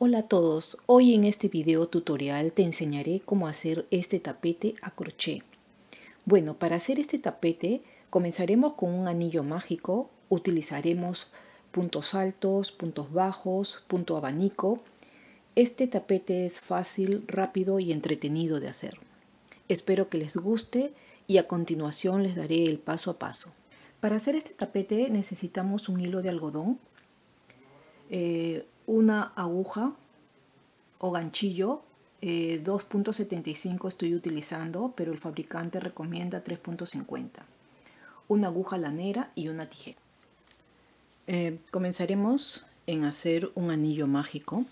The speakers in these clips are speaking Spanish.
Hola a todos, hoy en este video tutorial te enseñaré cómo hacer este tapete a crochet. Bueno, para hacer este tapete comenzaremos con un anillo mágico, utilizaremos puntos altos, puntos bajos, punto abanico. Este tapete es fácil, rápido y entretenido de hacer. Espero que les guste y a continuación les daré el paso a paso. Para hacer este tapete necesitamos un hilo de algodón, eh, una aguja o ganchillo, 2.75 eh, estoy utilizando, pero el fabricante recomienda 3.50, una aguja lanera y una tijera. Eh, comenzaremos en hacer un anillo mágico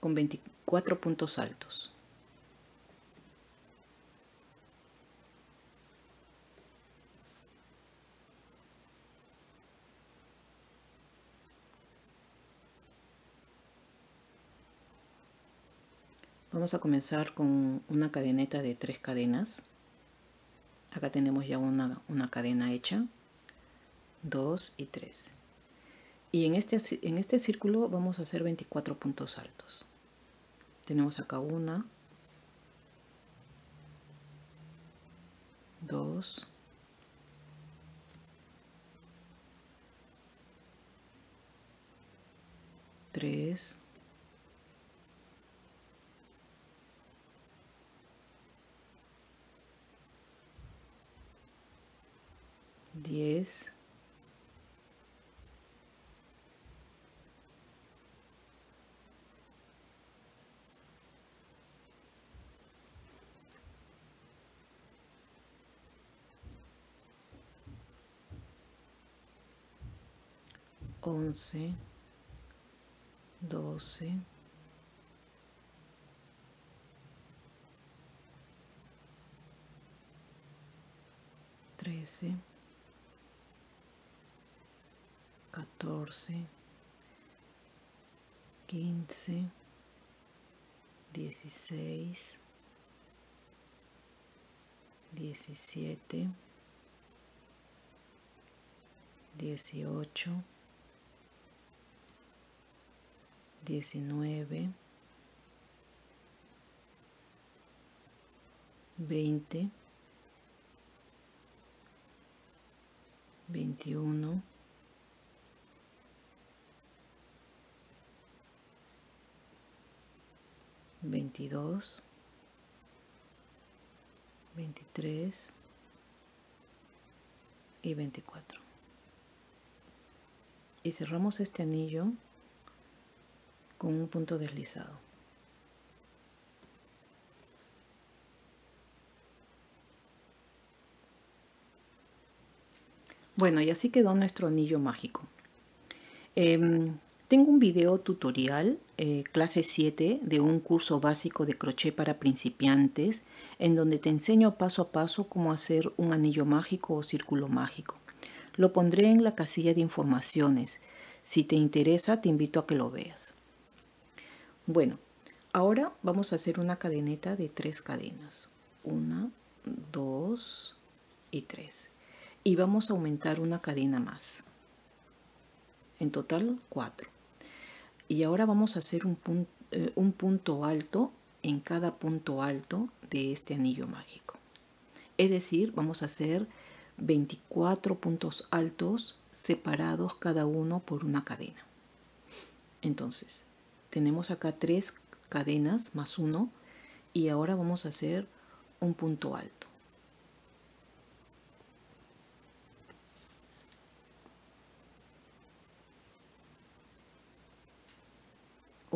con 24 puntos altos. Vamos a comenzar con una cadeneta de tres cadenas. Acá tenemos ya una, una cadena hecha. Dos y tres. Y en este, en este círculo vamos a hacer 24 puntos altos. Tenemos acá una, dos, tres, 10 once, doce, trece 14, 15, 16, 17, 18, 19, 20, 21, 22, 23 y 24. Y cerramos este anillo con un punto deslizado. Bueno, y así quedó nuestro anillo mágico. Em, tengo un video tutorial, eh, clase 7, de un curso básico de crochet para principiantes, en donde te enseño paso a paso cómo hacer un anillo mágico o círculo mágico. Lo pondré en la casilla de informaciones. Si te interesa, te invito a que lo veas. Bueno, ahora vamos a hacer una cadeneta de tres cadenas. Una, dos y tres. Y vamos a aumentar una cadena más. En total, cuatro y ahora vamos a hacer un, eh, un punto alto en cada punto alto de este anillo mágico. Es decir, vamos a hacer 24 puntos altos separados cada uno por una cadena. Entonces, tenemos acá tres cadenas más uno y ahora vamos a hacer un punto alto.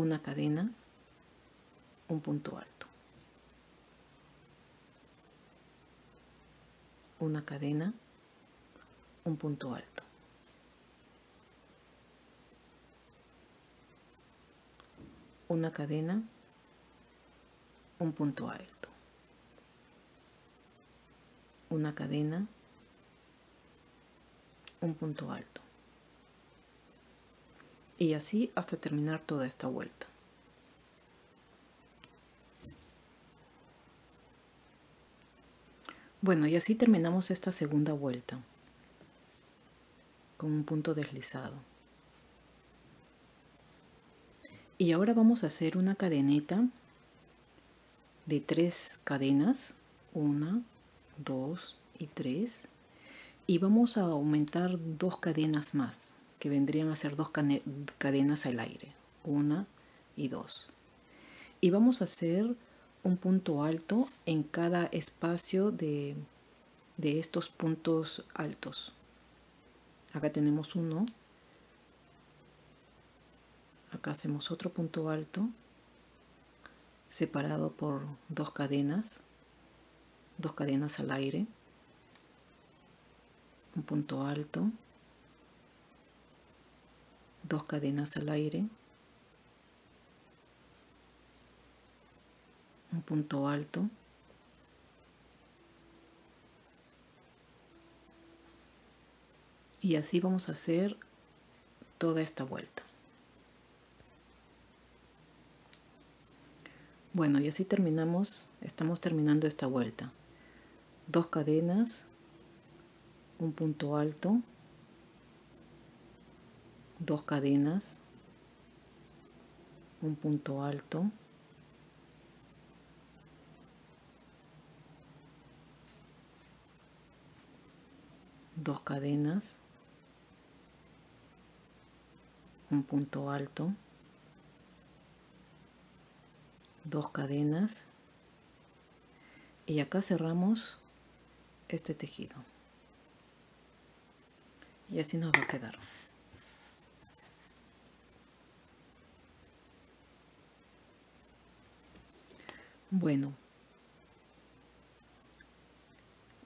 Una cadena, un punto alto. Una cadena, un punto alto. Una cadena, un punto alto. Una cadena, un punto alto y así hasta terminar toda esta vuelta. Bueno, y así terminamos esta segunda vuelta con un punto deslizado. Y ahora vamos a hacer una cadeneta de tres cadenas. Una, dos y tres. Y vamos a aumentar dos cadenas más, que vendrían a ser dos cadenas al aire. Una y dos. Y vamos a hacer un punto alto en cada espacio de, de estos puntos altos. Acá tenemos uno. Acá hacemos otro punto alto separado por dos cadenas, dos cadenas al aire, un punto alto, dos cadenas al aire, un punto alto, y así vamos a hacer toda esta vuelta. Bueno, y así terminamos, estamos terminando esta vuelta. Dos cadenas, un punto alto, dos cadenas, un punto alto, dos cadenas, un punto alto, dos cadenas y acá cerramos este tejido. Y así nos va a quedar bueno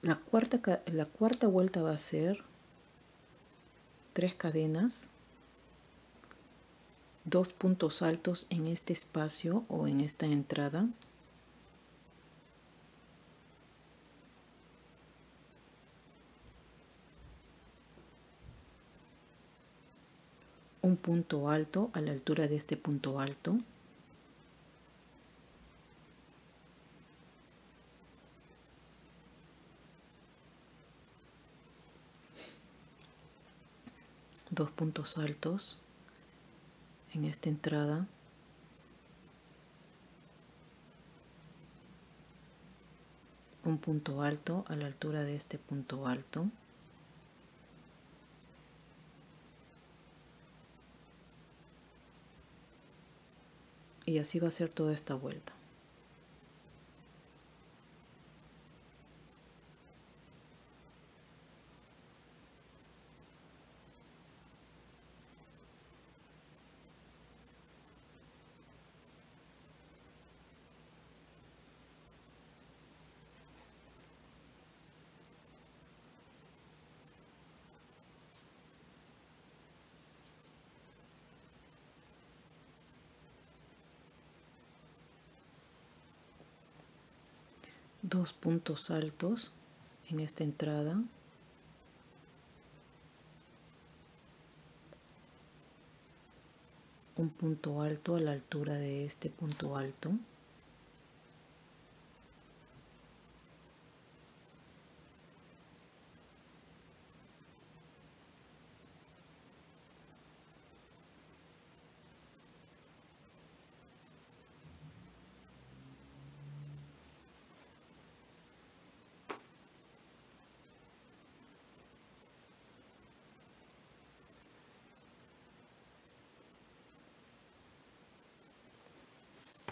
la cuarta la cuarta vuelta va a ser tres cadenas dos puntos altos en este espacio o en esta entrada. Un punto alto a la altura de este punto alto. Dos puntos altos en esta entrada. Un punto alto a la altura de este punto alto. Y así va a ser toda esta vuelta puntos altos en esta entrada. Un punto alto a la altura de este punto alto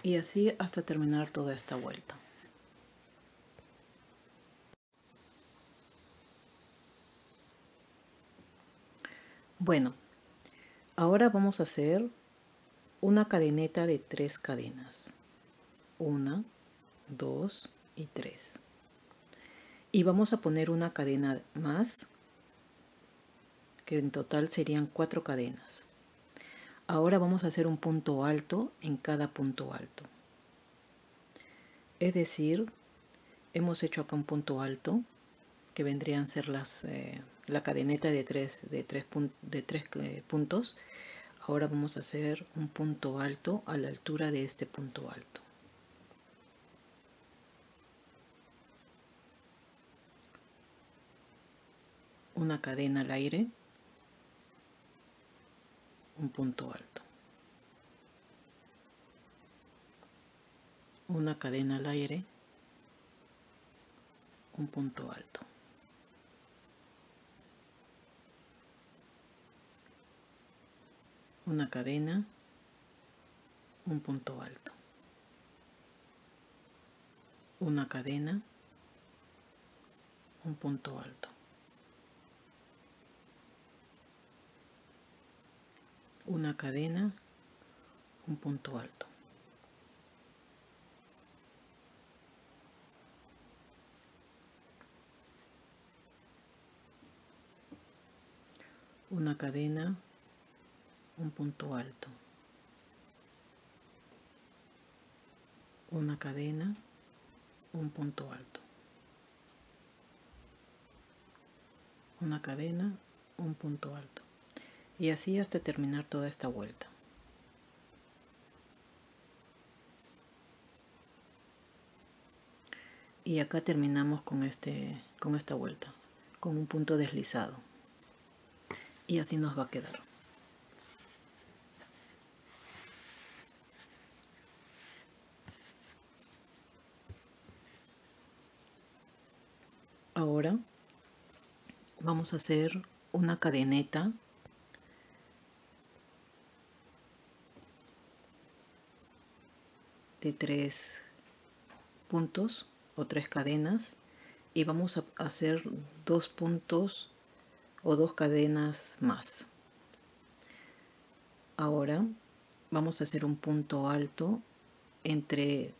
y así hasta terminar toda esta vuelta. Bueno, ahora vamos a hacer una cadeneta de tres cadenas. Una, dos y tres. Y vamos a poner una cadena más, que en total serían cuatro cadenas. Ahora vamos a hacer un punto alto en cada punto alto. Es decir, hemos hecho acá un punto alto, que vendrían a ser las, eh, la cadeneta de tres, de tres, de tres eh, puntos. Ahora vamos a hacer un punto alto a la altura de este punto alto. Una cadena al aire un punto alto. una cadena al aire, un punto alto. Una cadena, un punto alto. Una cadena, un punto alto. Una cadena, un punto alto. una cadena, un punto alto, una cadena, un punto alto, una cadena, un punto alto. Y así hasta terminar toda esta vuelta. Y acá terminamos con, este, con esta vuelta, con un punto deslizado y así nos va a quedar. Ahora vamos a hacer una cadeneta tres puntos o tres cadenas y vamos a hacer dos puntos o dos cadenas más. Ahora vamos a hacer un punto alto entre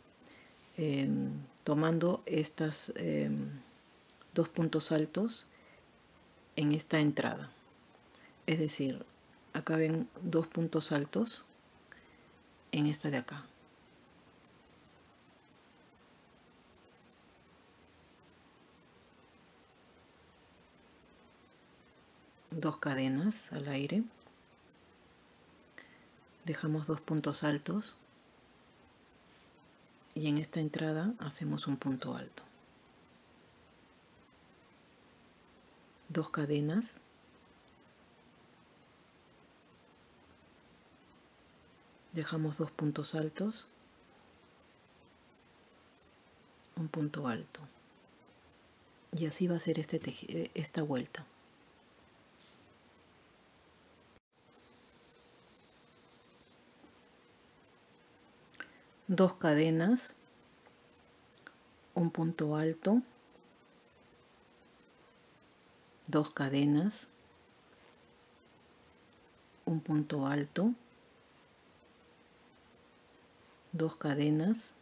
em, tomando estas em, dos puntos altos en esta entrada. Es decir, acá ven dos puntos altos en esta de acá. Dos cadenas al aire. Dejamos dos puntos altos. Y en esta entrada hacemos un punto alto. Dos cadenas. Dejamos dos puntos altos. Un punto alto. Y así va a ser este esta vuelta dos cadenas, un punto alto, dos cadenas, un punto alto, dos cadenas,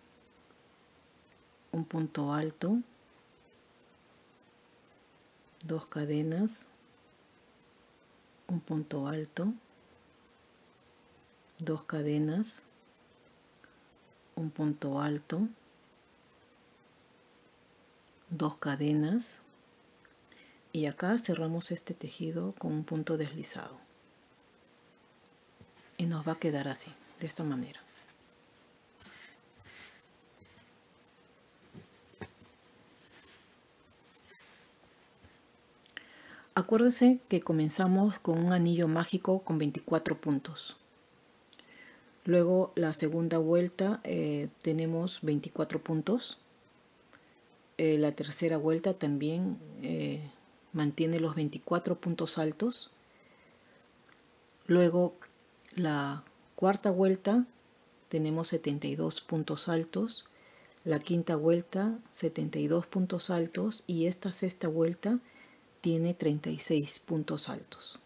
un punto alto, dos cadenas, un punto alto, dos cadenas, un punto alto, dos cadenas y acá cerramos este tejido con un punto deslizado y nos va a quedar así, de esta manera. Acuérdense que comenzamos con un anillo mágico con 24 puntos. Luego la segunda vuelta eh, tenemos 24 puntos. Eh, la tercera vuelta también eh, mantiene los 24 puntos altos. Luego la cuarta vuelta tenemos 72 puntos altos. La quinta vuelta 72 puntos altos y esta sexta vuelta tiene 36 puntos altos.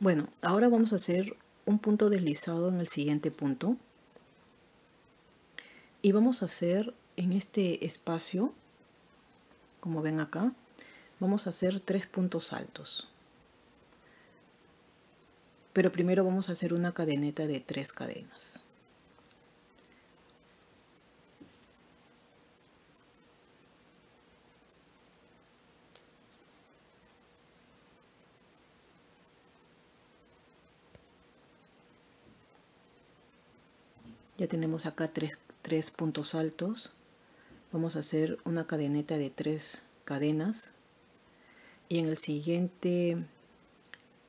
Bueno, ahora vamos a hacer un punto deslizado en el siguiente punto. Y vamos a hacer en este espacio como ven acá vamos a hacer tres puntos altos. Pero primero vamos a hacer una cadeneta de tres cadenas ya tenemos acá tres, puntos altos. Vamos a hacer una cadeneta de tres cadenas. Y en el siguiente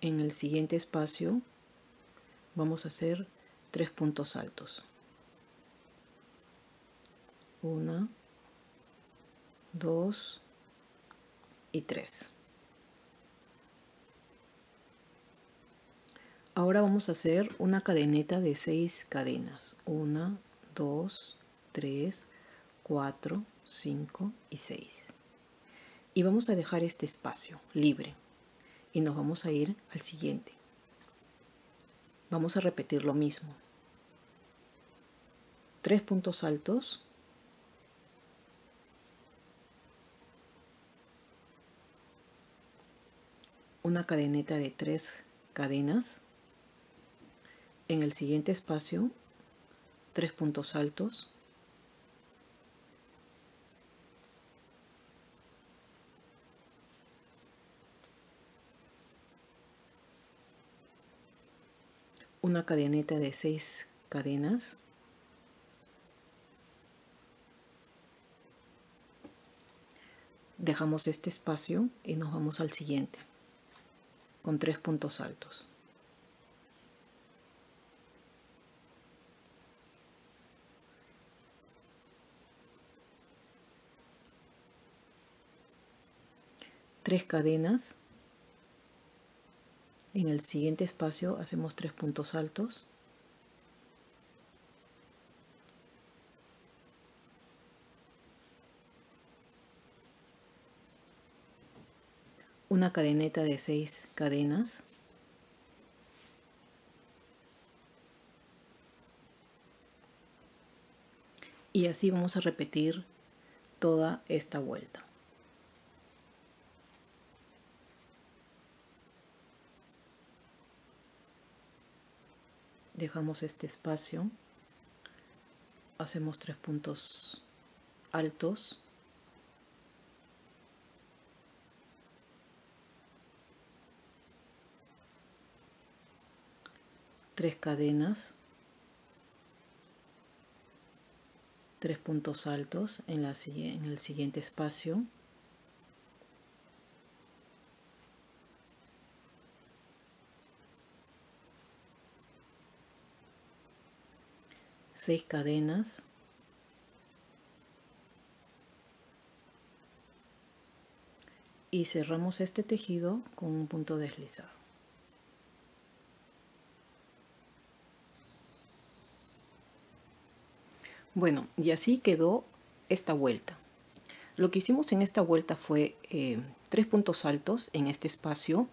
en el siguiente espacio vamos a hacer tres puntos altos. Una, dos y tres. Ahora vamos a hacer una cadeneta de seis cadenas. Una, dos, tres, cuatro, cinco y seis. Y vamos a dejar este espacio libre. Y nos vamos a ir al siguiente. Vamos a repetir lo mismo. Tres puntos altos. Una cadeneta de tres cadenas. En el siguiente espacio, tres puntos altos. una cadeneta de seis cadenas dejamos este espacio y nos vamos al siguiente con tres puntos altos tres cadenas en el siguiente espacio hacemos tres puntos altos. Una cadeneta de seis cadenas. Y así vamos a repetir toda esta vuelta. Dejamos este espacio, hacemos tres puntos altos, tres cadenas, tres puntos altos en, la, en el siguiente espacio, seis cadenas y cerramos este tejido con un punto deslizado. Bueno, y así quedó esta vuelta. Lo que hicimos en esta vuelta fue eh, tres puntos altos en este espacio,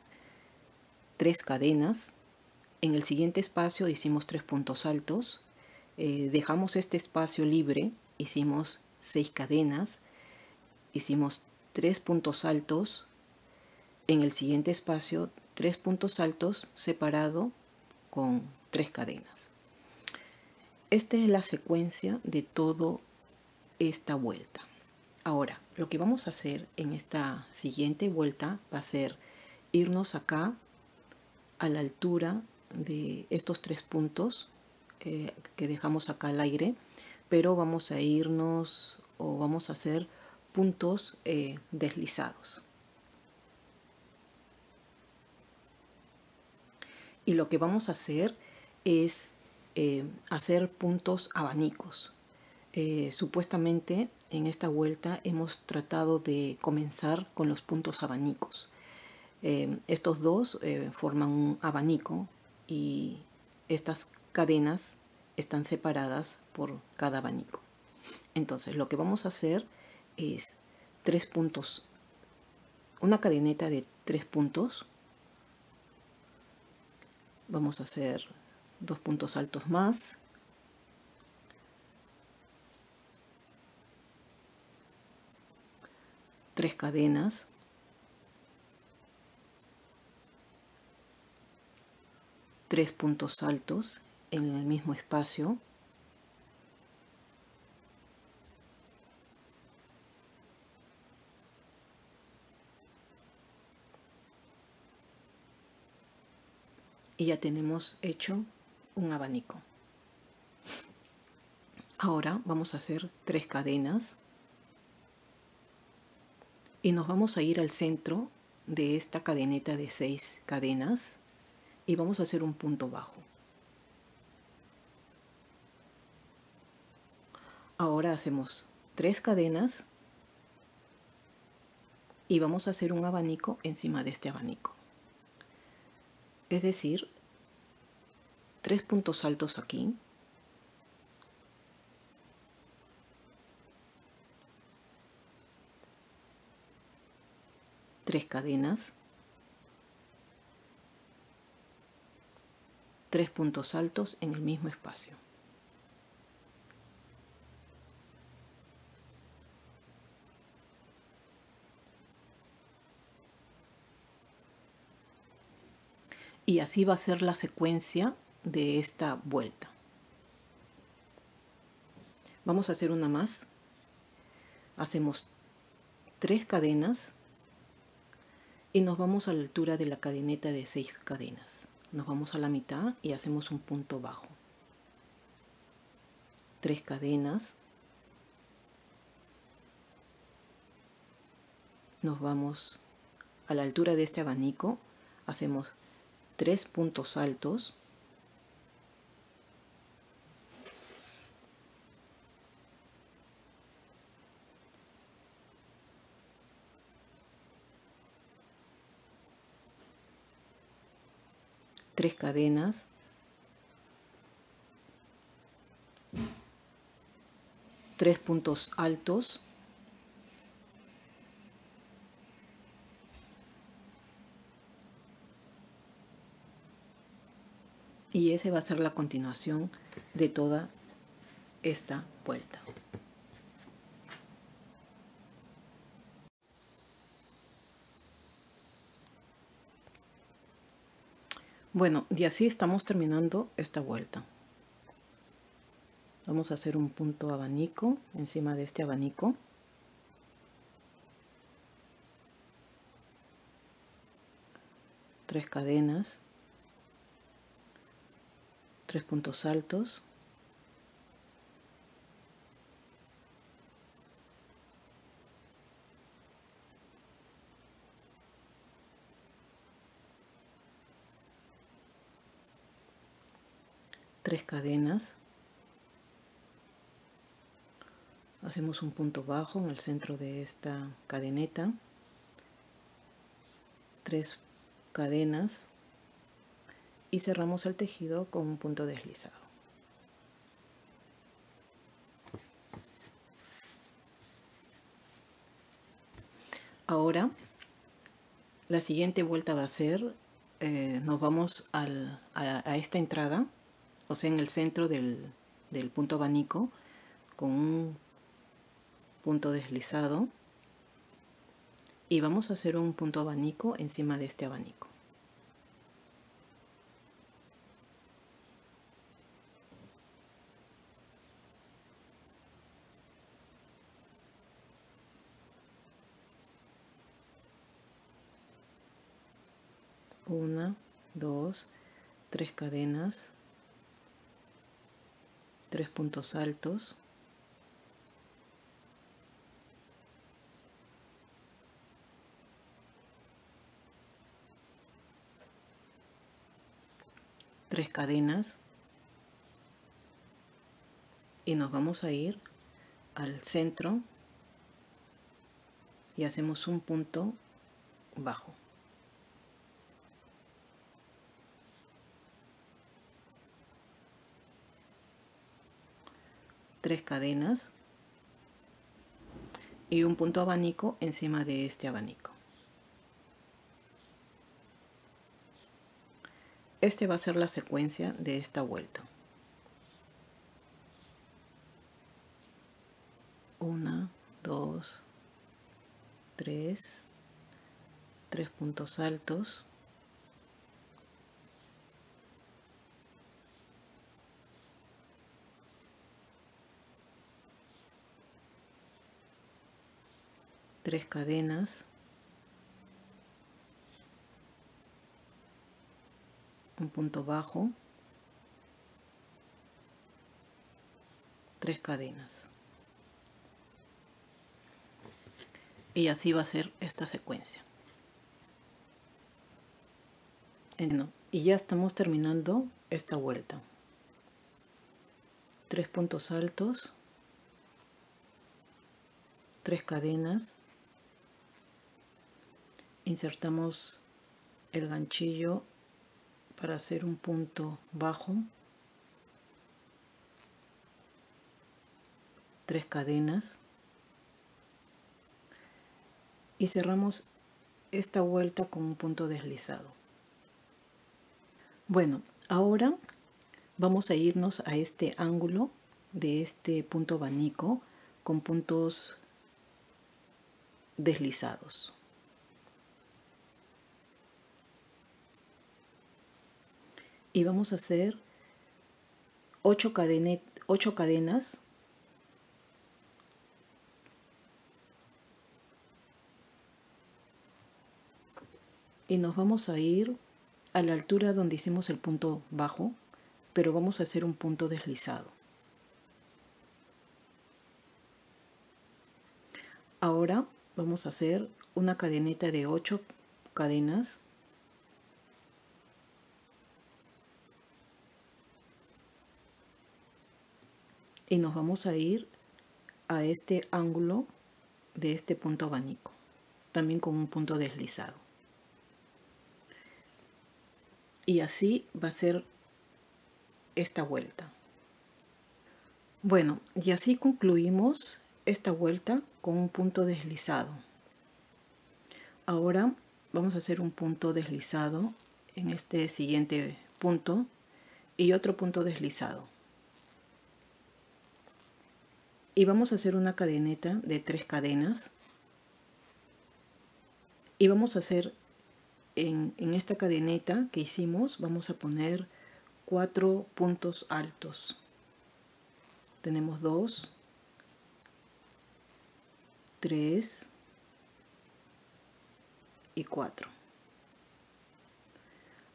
tres cadenas. En el siguiente espacio hicimos tres puntos altos, eh, dejamos este espacio libre, hicimos seis cadenas, hicimos tres puntos altos, en el siguiente espacio tres puntos altos separado con tres cadenas. Esta es la secuencia de toda esta vuelta. Ahora, lo que vamos a hacer en esta siguiente vuelta va a ser irnos acá a la altura de estos tres puntos eh, que dejamos acá al aire, pero vamos a irnos o vamos a hacer puntos eh, deslizados. Y lo que vamos a hacer es eh, hacer puntos abanicos. supuestamente en esta vuelta hemos tratado de comenzar con los puntos abanicos. estos dos forman un abanico y estas cadenas están separadas por cada abanico. Entonces lo que vamos a hacer es tres puntos, una cadeneta de tres puntos. Vamos a hacer dos puntos altos más. Tres cadenas. Tres puntos altos en el mismo espacio. Y ya tenemos hecho un abanico. Ahora vamos a hacer tres cadenas y nos vamos a ir al centro de esta cadeneta de seis cadenas y vamos a hacer un punto bajo. Ahora hacemos tres cadenas y vamos a hacer un abanico encima de este abanico. Es decir, tres puntos altos aquí. Tres cadenas. Tres puntos altos en el mismo espacio. Y así va a ser la secuencia de esta vuelta. Vamos a hacer una más. Hacemos tres cadenas y nos vamos a la altura de la cadeneta de seis cadenas. Nos vamos a la mitad y hacemos un punto bajo. Tres cadenas. Nos vamos a la altura de este abanico, hacemos tres puntos altos. Tres cadenas. Tres puntos altos y ese va a ser la continuación de toda esta vuelta. Bueno, y así estamos terminando esta vuelta. Vamos a hacer un punto abanico encima de este abanico. Tres cadenas tres puntos altos. Tres cadenas. Hacemos un punto bajo en el centro de esta cadeneta. Tres cadenas y cerramos el tejido con un punto deslizado. Ahora, la siguiente vuelta va a ser, eh, nos vamos a, esta entrada, o sea, en el centro del, del punto abanico, con un punto deslizado, y vamos a hacer un punto abanico encima de este abanico. una, tres cadenas, tres puntos altos, tres cadenas y nos vamos a ir al centro y hacemos un punto bajo. Tres cadenas y un punto abanico encima de este abanico. Este va a ser la secuencia de esta vuelta. Una, dos, tres, tres puntos altos, tres cadenas. Un punto bajo. Tres cadenas. Y así va a ser esta secuencia. Y ya estamos terminando esta vuelta. Tres puntos altos. Tres cadenas insertamos el ganchillo para hacer un punto bajo. Tres cadenas. Y cerramos esta vuelta con un punto deslizado. Bueno ahora vamos a irnos a este ángulo de este punto abanico con puntos deslizados y vamos a hacer 8, cadenas. Y nos vamos a ir a la altura donde hicimos el punto bajo pero vamos a hacer un punto deslizado. Ahora vamos a hacer una cadeneta de 8 cadenas y nos vamos a ir a este ángulo de este punto abanico también con un punto deslizado. Y así va a ser esta vuelta. Bueno y así concluimos esta vuelta con un punto deslizado. Ahora vamos a hacer un punto deslizado en este siguiente punto y otro punto deslizado y vamos a hacer una cadeneta de tres cadenas. Y vamos a hacer en, esta cadeneta que hicimos vamos a poner cuatro puntos altos. Tenemos dos tres y cuatro.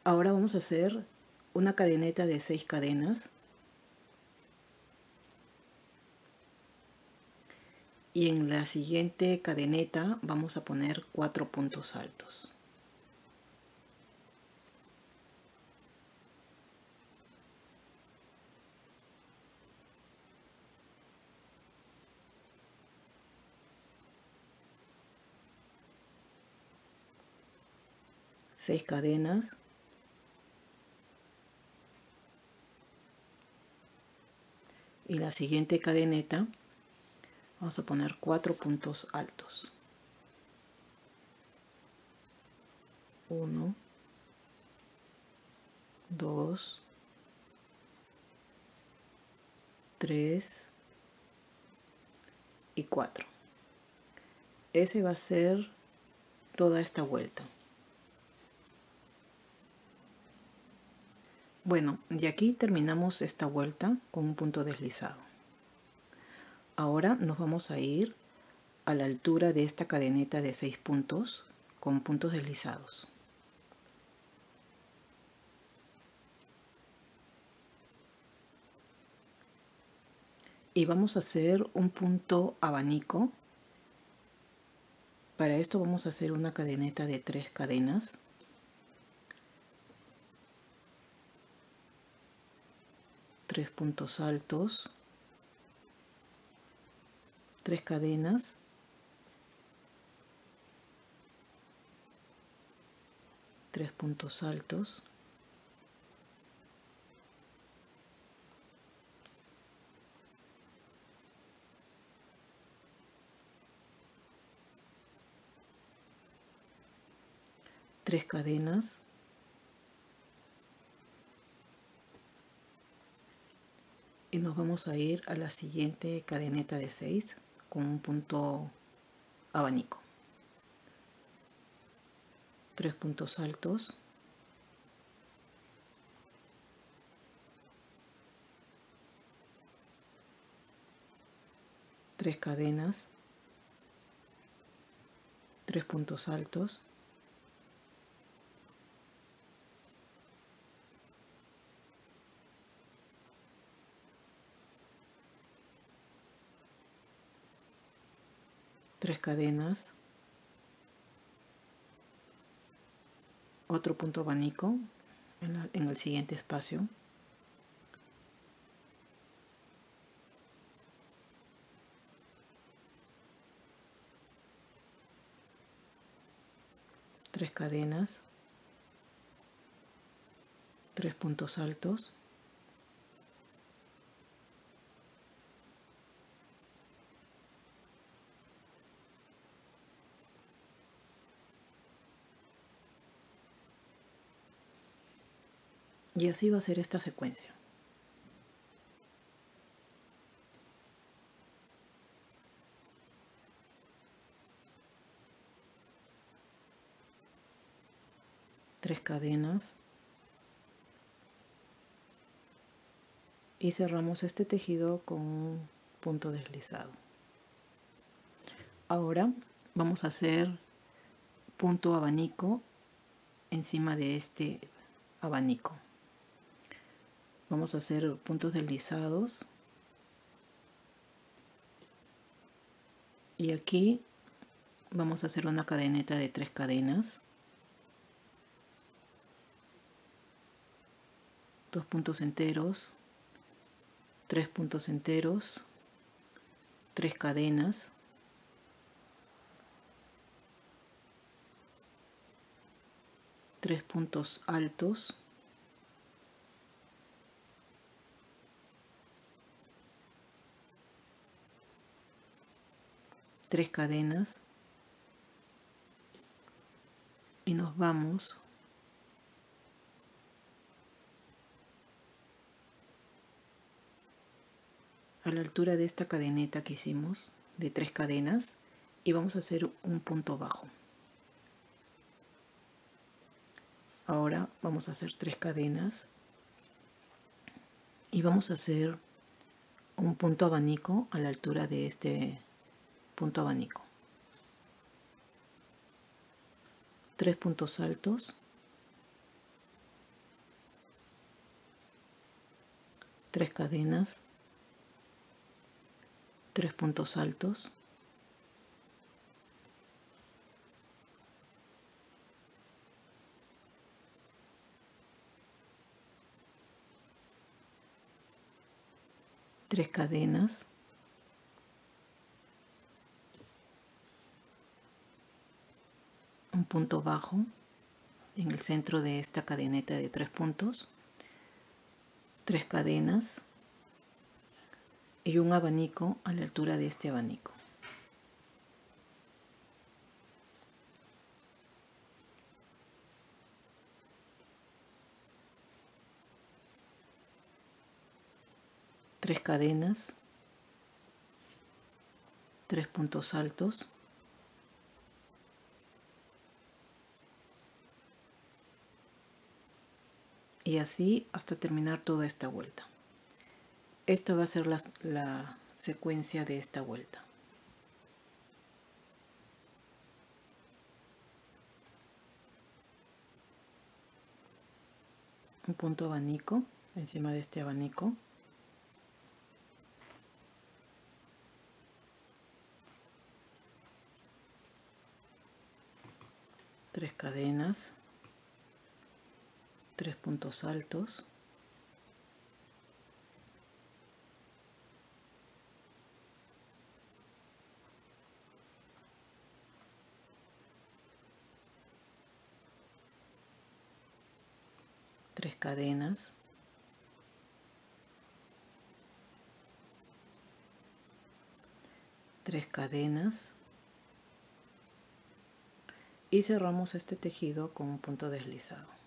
Ahora vamos a hacer una cadeneta de seis cadenas y en la siguiente cadeneta vamos a poner cuatro puntos altos. Seis cadenas. Y la siguiente cadeneta vamos a poner cuatro puntos altos. 1 2 3 y 4 ese va a ser toda esta vuelta. Bueno y aquí terminamos esta vuelta con un punto deslizado Ahora nos vamos a ir a la altura de esta cadeneta de 6 puntos con puntos deslizados. Y vamos a hacer un punto abanico. Para esto vamos a hacer una cadeneta de 3 cadenas. Tres puntos altos tres cadenas. Tres puntos altos. Tres cadenas. Y nos vamos a ir a la siguiente cadeneta de 6 con un punto abanico. Tres puntos altos. Tres cadenas. Tres puntos altos. tres cadenas, otro punto abanico en, la, en el siguiente espacio, tres cadenas, tres puntos altos, Y así va a ser esta secuencia. Tres cadenas. Y cerramos este tejido con un punto deslizado. Ahora vamos a hacer punto abanico encima de este abanico vamos a hacer puntos deslizados. Y aquí vamos a hacer una cadeneta de tres cadenas. Dos puntos enteros. Tres puntos enteros. Tres cadenas. Tres puntos altos tres cadenas. Y nos vamos. A la altura de esta cadeneta que hicimos de tres cadenas y vamos a hacer un punto bajo. Ahora vamos a hacer tres cadenas. Y vamos a hacer un punto abanico a la altura de este punto abanico. Tres puntos altos. Tres cadenas. Tres puntos altos. Tres cadenas. un punto bajo en el centro de esta cadeneta de tres puntos, tres cadenas y un abanico a la altura de este abanico. Tres cadenas, tres puntos altos, y así hasta terminar toda esta vuelta. Esta va a ser la, la secuencia de esta vuelta. Un punto abanico encima de este abanico. Tres cadenas tres puntos altos. Tres cadenas. Tres cadenas. Y cerramos este tejido con un punto deslizado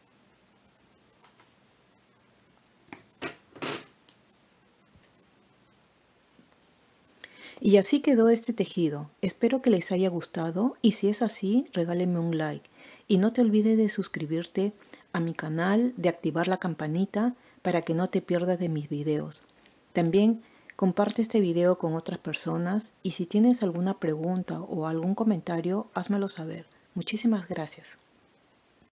Y así quedó este tejido. Espero que les haya gustado y si es así, regáleme un like. Y no te olvides de suscribirte a mi canal, de activar la campanita para que no te pierdas de mis videos. También comparte este video con otras personas y si tienes alguna pregunta o algún comentario, házmelo saber. Muchísimas gracias.